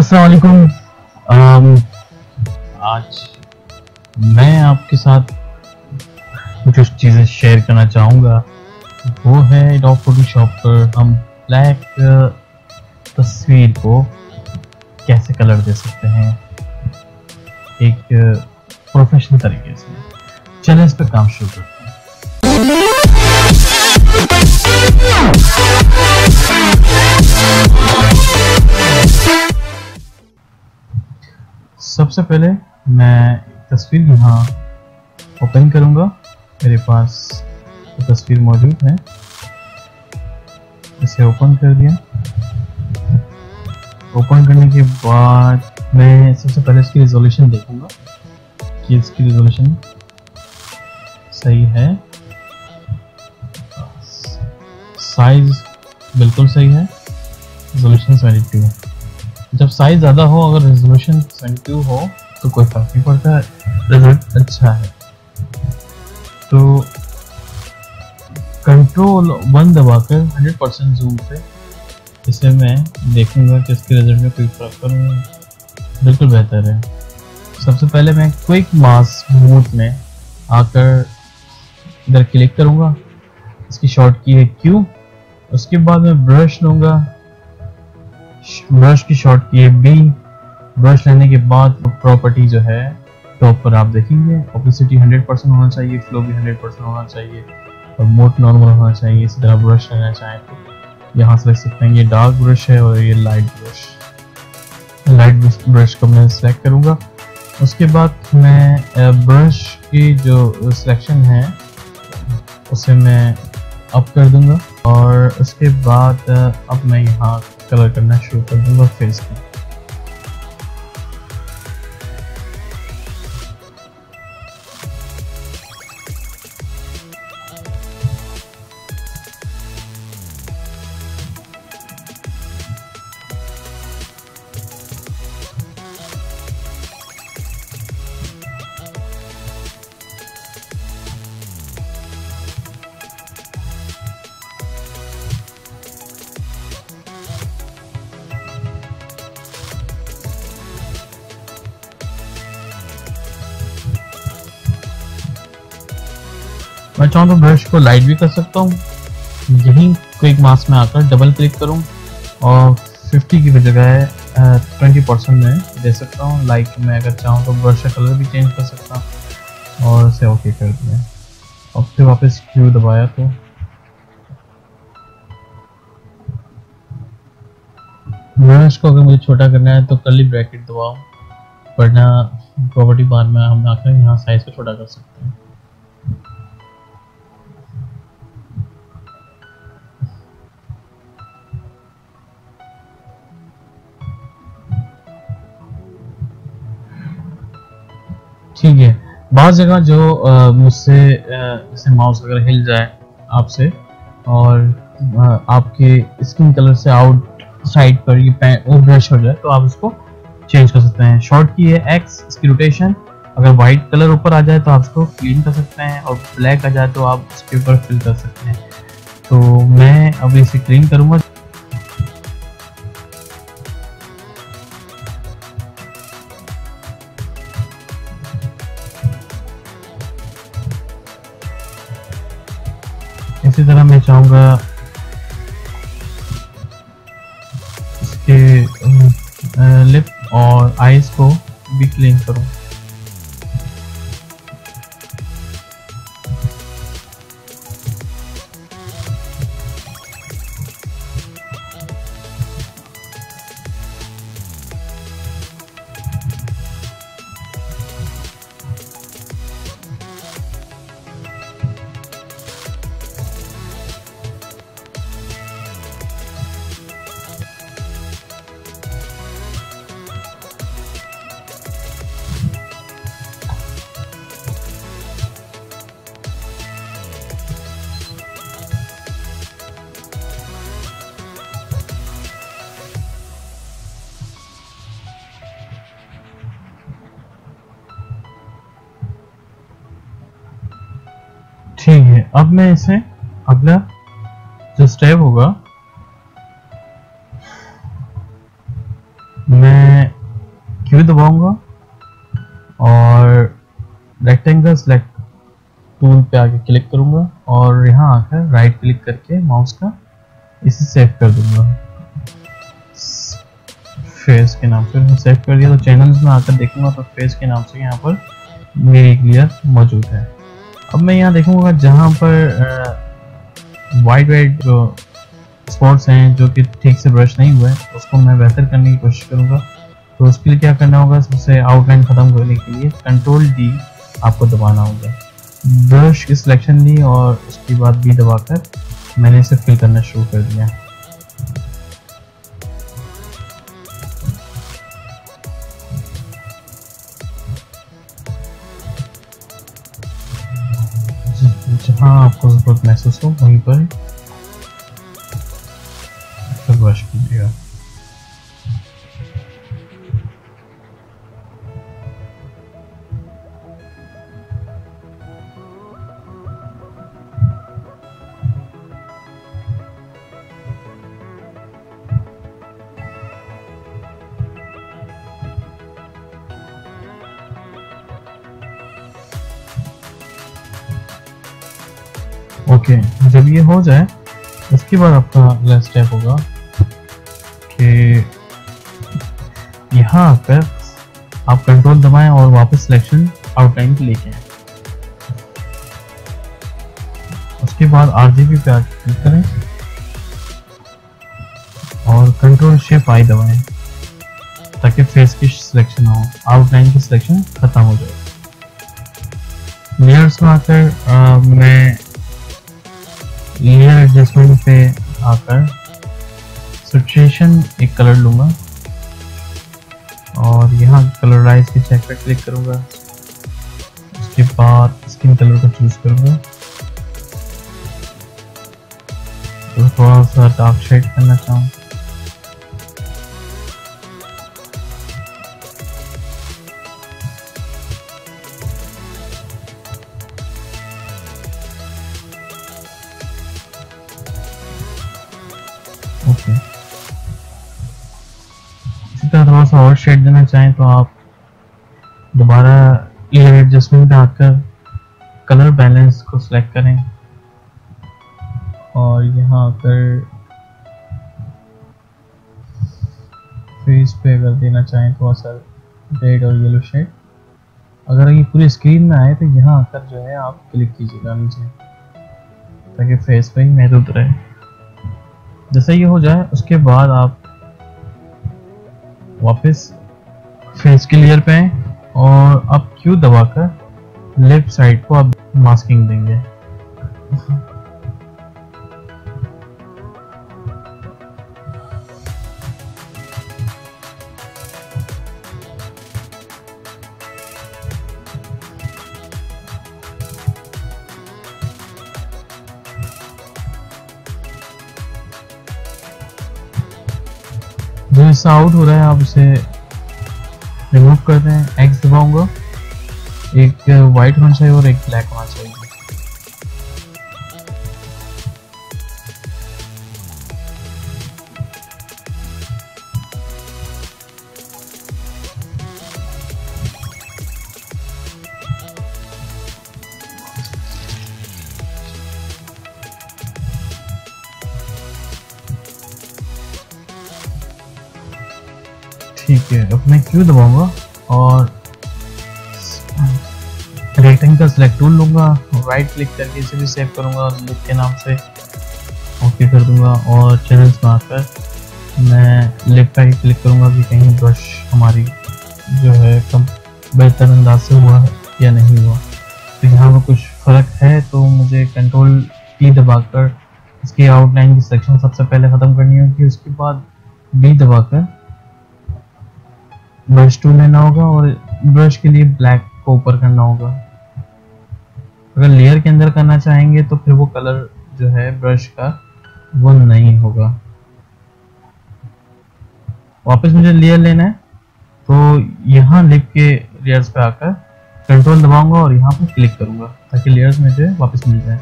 अस्सलाम वालेकुम। आज मैं आपके साथ जो चीज़ें शेयर करना चाहूँगा। वो है डॉग फोटोशॉप पर हम ब्लैक तस्वीर को कैसे कलर दे सकते हैं? एक प्रोफेशनल तरीके से। चलें इस पर काम शुरू करते हैं। सबसे पहले मैं तस्वीर यहाँ ओपन करूँगा। मेरे पास वो तस्वीर मौजूद है। इसे ओपन कर दिया। ओपन करने के बाद मैं सबसे पहले इसकी रिजोल्यूशन देखूँगा कि इसकी रिजोल्यूशन सही है। साइज़ बिल्कुल सही है। रिजोल्यूशन 72 जब साइज़ ज़्यादा हो अगर रेजोल्यूशन 72 हो तो कोई फ़र्क नहीं पड़ता। रिज़ल्ट अच्छा है। तो कंट्रोल वन दबाकर 100 परसेंट जूम पे इसे मैं देखूँगा कि इसके रिज़ल्ट में कोई फ़र्क करूँगा बिल्कुल बेहतर है। सबसे पहले मैं क्विक मास मोड में आकर इधर क्लिक करूँगा। इसकी शॉर्ट की है क्यू उसके बाद मैं ब्रश लूँगा। ब्रश की शॉर्ट की बी ब्रश लेने के बाद प्रॉपर्टी जो है टॉप पर आप देखेंगे ऑपिसिटी 100 परसेंट होना चाहिए फ्लो भी 100 परसेंट होना चाहिए, और मोट नॉर्मल होना चाहिए, इसी तरह ब्रश लेना चाहें तो। यहाँ से देख सकते हैं, ये डार्क ब्रश है और ये लाइट ब्रश लाइट ब्रश को मैं सेलेक्ट करूँगा। उसके बाद मैं ब्रश की जो सिलेक्शन है, उसे मैं अप कर दूँगा और उसके बाद अब मैं यहाँ कलर करना शुरू कर दूँगा फेस का मैं चाहूँ तो ब्रश को लाइट भी कर सकता हूँ। यही क्विक मास्क में आकर डबल क्लिक करूँ और 50 की बजाय ट्वेंटी परसेंट में दे सकता हूँ। लाइक मैं अगर चाहूँ तो ब्रश का कलर भी चेंज कर सकता हूँ और इसे ओके कर दिया। और फिर वापस क्यू दबाया तो। ब्रश को अगर मुझे छोटा करना है तो कर्ली ब्रैकेट दबाओ वरना प्रॉपर्टी बार में हम आकर यहाँ साइज़ को छोटा कर सकते हैं। ठीक है। बाज़ जगह जो मुझसे जैसे माउस वगैरह हिल जाए आपसे और आपके स्किन कलर से आउट साइड पर ये ब्रश हो जाए तो आप उसको चेंज कर सकते हैं। शॉर्ट की है एक्स इसकी रोटेशन अगर वाइट कलर ऊपर आ जाए तो आप उसको क्लीन कर सकते हैं और ब्लैक आ जाए तो आप उसके ऊपर फिल कर सकते हैं। तो मैं अब इसे क्लीन करूँगा। चाहूँगा इसके लिप और आईज को भी क्लीन करूँ। अब मैं इसे अगला जो स्टेप होगा, मैं क्यू दबाऊँगा और रेक्टेंगल सेलेक्ट टूल पे आके क्लिक करूँगा और यहाँ आकर राइट क्लिक करके माउस का इसे सेव कर दूँगा। फेस के नाम से सेव कर दिया तो चैनल्स में आकर देखूँगा तो फेस के नाम से यहाँ पर मेरी क्लियर मौजूद है। अब मैं यहाँ देखूँगा जहाँ पर वाइट वाइट जो स्पॉट्स हैं जो कि ठीक से ब्रश नहीं हुए उसको मैं बेहतर करने की कोशिश करूँगा। तो उसके लिए क्या करना होगा, सबसे आउटलाइन ख़त्म करने के लिए कंट्रोल डी आपको दबाना होगा। ब्रश की सिलेक्शन ली और उसके बाद भी दबाकर मैंने इसे फिल करना शुरू कर दिया। ज़रूरत महसूस हो वहीं पर ब्रश कीजिएगा ओके जब ये हो जाए उसके बाद आपका अगला स्टेप होगा कि यहाँ आकर आप कंट्रोल दबाएँ और वापस सिलेक्शन आउटलाइन पे लेके आए। उसके बाद आरजीबी पे आके क्लिक करें और कंट्रोल शेप आई दबाएँ, ताकि फेस की सिलेक्शन हो आउटलाइन की सिलेक्शन खत्म हो जाए। लेयर्स में आकर मैं लेयर एडजस्टमेंट पे आकर सिचुएशन एक कलर लूँगा। और यहाँ कलराइज के चेक पे क्लिक करूँगा। उसके बाद स्किन कलर को चूज़ करूँगा। तो थोड़ा सा डार्क शेड करना चाहूँ। सा और शेड देना चाहें तो आप दोबारा लेयर एडजस्टमेंट आकर कलर बैलेंस को सिलेक्ट करें। और यहाँ आकर फेस पे अगर देना चाहें थोड़ा सा रेड और येलो शेड अगर ये पूरी स्क्रीन में आए तो यहाँ आकर जो है आप क्लिक कीजिएगा नीचे, ताकि फेस पे ही महदूद रहे। जैसे ये हो जाए, उसके बाद आप वापस फेस के लेयर पे आए और अब क्यू दबाकर लेफ़्ट साइड को अब मास्किंग देंगे। हिस्सा आउट हो रहा है, आप उसे रिमूव कर दें एक्स दबाऊँगा। एक वाइट होना चाहिए और एक ब्लैक होना चाहिए। ठीक है, अब मैं क्यू दबाऊँगा? और रेक्टेंगल सेलेक्ट टूल लूँगा राइट क्लिक करके इसे भी सेव करूँगा लुक के नाम से ओके कर दूँगा और चैनल्स में आकर मैं लेफ़्ट पे क्लिक करूँगा कि कहीं ब्रश हमारी जो है कम बेहतर अंदाज से हुआ है या नहीं हुआ। तो यहाँ पर कुछ फ़र्क है तो मुझे कंट्रोल की दबाकर इसकी आउटलाइन की सेक्शन सबसे पहले ख़त्म करनी होगी, उसके बाद बी दबाकर ब्रश टूल लेना होगा और ब्रश के लिए ब्लैक को ऊपर करना होगा। अगर लेयर के अंदर करना चाहेंगे तो फिर वो कलर जो है ब्रश का, वो नहीं होगा। वापस मुझे लेयर लेना है तो यहाँ लिप के लेयर्स पे आकर कंट्रोल दबाऊँगा और यहाँ पर क्लिक करूँगा, ताकि लेयर्स मुझे वापस मिल जाए।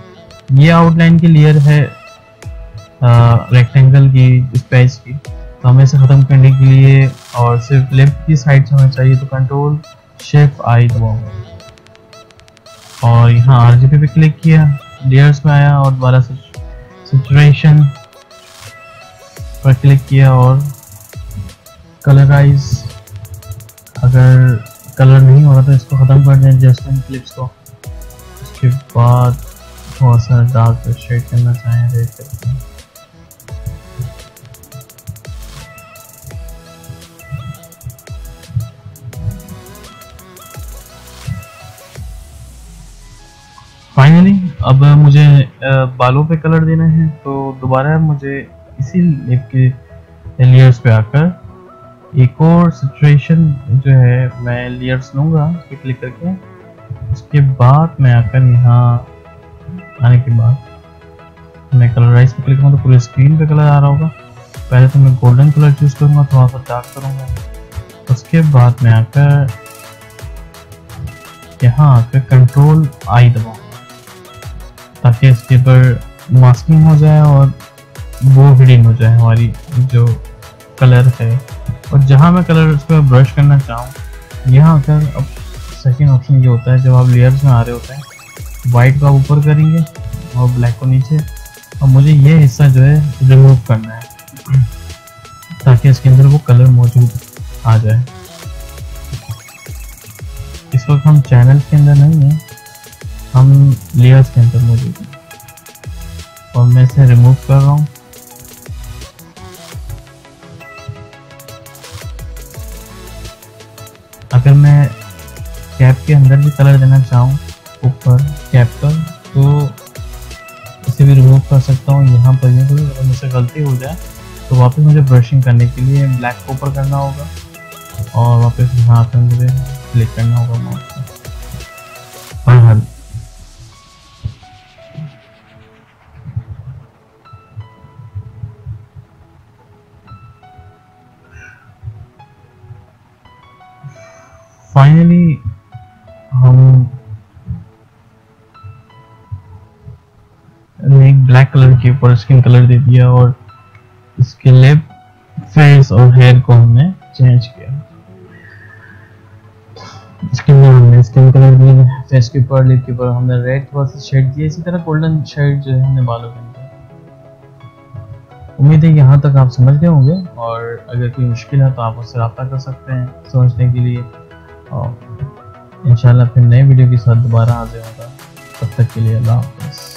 ये आउटलाइन की लेयर है रेक्टेंगल की इस पेज की। तो हमें इसे ख़त्म करने के लिए और सिर्फ़ लेफ़्ट की साइड से हमें चाहिए तो कंट्रोल शेफ आई दबाऊँगा। और यहाँ आर पे क्लिक किया लेयर्स में आया और दोबारा सिचुएशन पर क्लिक किया और कलराइज अगर कलर नहीं हो रहा तो इसको ख़त्म कर दें एडजस्टमेंट क्लिप्स को। उसके बाद थोड़ा सा डार्क शेड करना चाहें रेड करते हैं। फाइनली अब मुझे बालों पे कलर देना है तो दोबारा मुझे इसी लिप के लेयर्स पे आकर एक और सिचुएशन जो है, मैं लेयर्स लूँगा पे क्लिक करके। उसके बाद मैं आकर यहाँ आने के बाद मैं कलराइज पे क्लिक तो पूरे स्क्रीन पे कलर आ रहा होगा। पहले तो मैं गोल्डन कलर चूज़ करूँगा थोड़ा सा डार्क करूँगा उसके बाद मैं आकर यहाँ आकर कंट्रोल आई दबाऊँगा। ताकि इसके ऊपर मास्किंग हो जाए और वो हिडिंग हो जाए हमारी जो कलर है। और जहाँ मैं कलर उस पर ब्रश करना चाहूँ, यहाँ आकर अब सेकेंड ऑप्शन ये होता है, जब आप लेयर्स में आ रहे होते हैं वाइट का ऊपर करेंगे और ब्लैक को नीचे। और मुझे ये हिस्सा जो है रिमूव करना है, ताकि इसके अंदर वो कलर मौजूद आ जाए। इस वक्त हम चैनल के अंदर नहीं है। हम लेयर्स के अंदर मौजूद हैं। और मैं इसे रिमूव कर रहा हूँ। अगर मैं कैप के अंदर भी कलर देना चाहूँ, ऊपर कैप पर तो इसे भी रिमूव कर सकता हूँ। यहाँ पर भी, अगर मुझसे गलती हो जाए तो वापस मुझे ब्रशिंग करने के लिए ब्लैक ऊपर करना होगा। और वापस यहाँ पर मुझे क्लिक करना होगा माउस और हाँ फाइनली हम ने एक ब्लैक कलर के ऊपर स्किन कलर दे दिया और इसके लिप फेस और हेयर को हमने चेंज किया। स्किन में हमने स्किन कलर दिया फेस के ऊपर लिप के ऊपर हमने रेड थोड़ा सा शेड दिया। इसी तरह गोल्डन शेड जो है हमने बालों के अंदर। उम्मीद है यहाँ तक आप समझ गए होंगे और अगर कोई मुश्किल है तो आप उससे रब्ता कर सकते हैं। समझने के लिए और इंशाल्लाह फिर नए वीडियो के साथ दोबारा हाजिर होगा। तब तक के लिए अल्लाह हाफिज़।